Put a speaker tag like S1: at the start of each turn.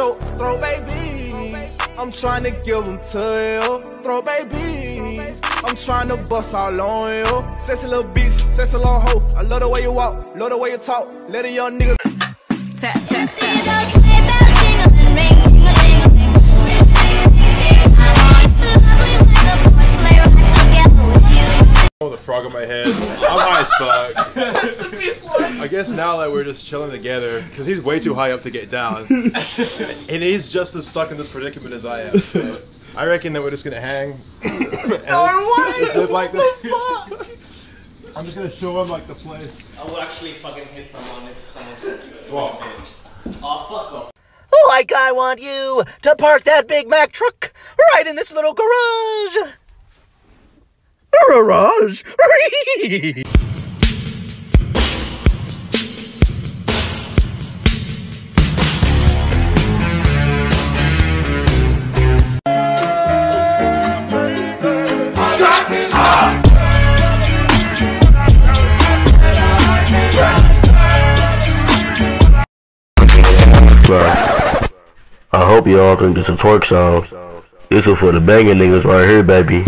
S1: Throw, babies. I'm trying to give them to you. Throw babies. I'm trying to bust all on you. Sexy little bitch, sexy little hoe. I love the way you walk, love the way you talk. Let a young nigga.
S2: Tap, tap,
S3: Oh, the frog in my head. I'm high as fuck. I guess now that we're just chilling together, because he's way too high up to get down, and he's just as stuck in this predicament as I am. So I reckon that we're just gonna hang. and just live like this. I'm just gonna show him like the place.
S4: I will actually fucking hit someone if someone's
S3: What?
S4: Oh, fuck off.
S5: Like I want you to park that Big Mack truck right in this little garage. Garage.
S6: I hope y'all think this a twerk song. This is for the banging niggas right here, baby.